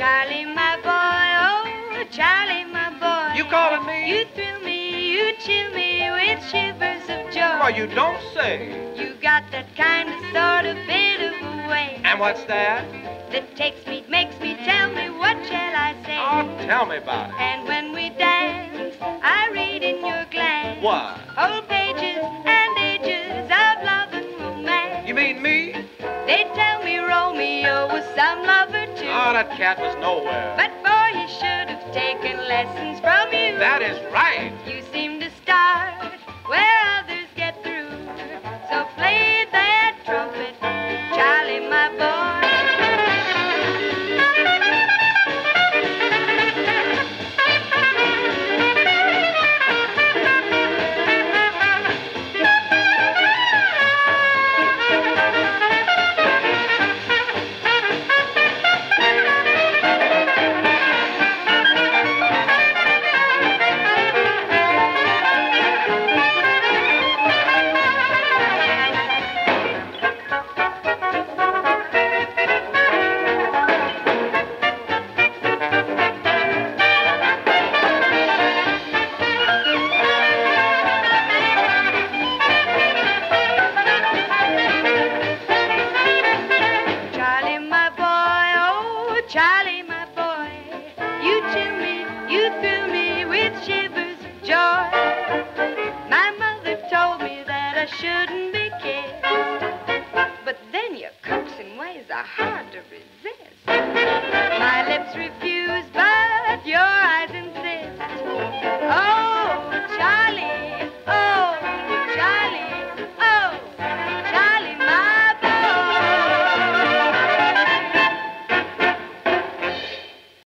Charley, my boy, oh, Charley, my boy. You calling me? You thrill me, you chill me with shivers of joy. Well, you don't say. You got that kind of sort of bit of a way And what's that? that takes me, makes me tell me what shall I say. Oh, tell me about it. And when we dance, I read in your glance What? whole pages and ages of love and romance. You mean me? They tell me Romeo was some lover too. Oh, that cat was nowhere. But boy, he should have taken lessons from you. That is right. I shouldn't be kissed. But then your coaxing ways are hard to resist.